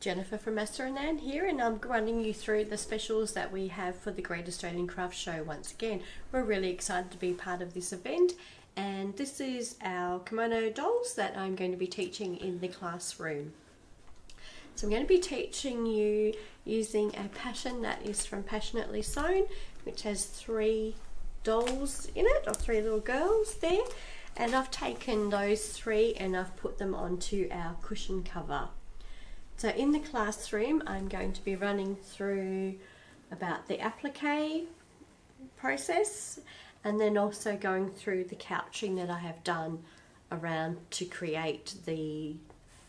Jennifer from Aster and here, and I'm running you through the specials that we have for the Great Australian Craft Show once again. We're really excited to be part of this event, and this is our kimono dolls that I'm going to be teaching in the classroom. So I'm going to be teaching you using a passion that is from Passionately Sewn, which has three dolls in it, or three little girls there. And I've taken those three and I've put them onto our cushion cover. So in the classroom, I'm going to be running through about the applique process and then also going through the couching that I have done around to create the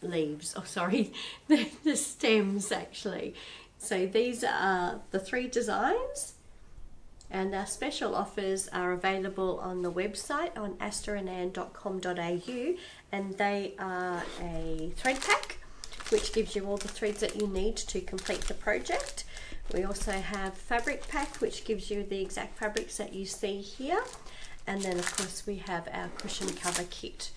leaves, oh sorry, the, the stems actually. So these are the three designs and our special offers are available on the website on asterandanne.com.au and they are a thread pack which gives you all the threads that you need to complete the project. We also have fabric pack which gives you the exact fabrics that you see here and then of course we have our cushion cover kit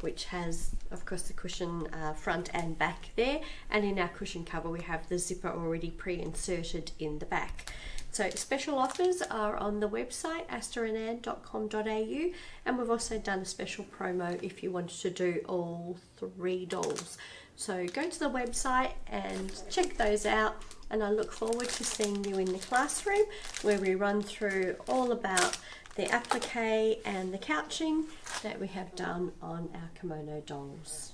which has of course the cushion uh, front and back there and in our cushion cover we have the zipper already pre-inserted in the back. So special offers are on the website asterandanne.com.au and we've also done a special promo if you wanted to do all three dolls. So go to the website and check those out and I look forward to seeing you in the classroom where we run through all about the applique and the couching that we have done on our kimono dolls.